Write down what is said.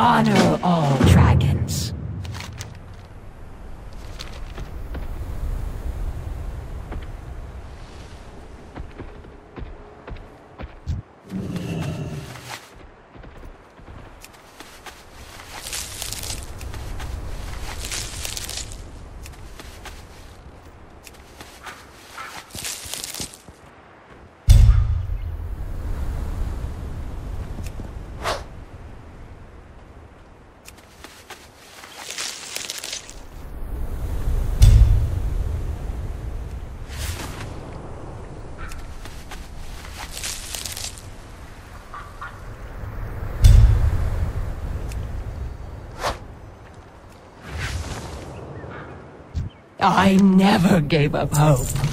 Honor all dragons. I never gave up hope.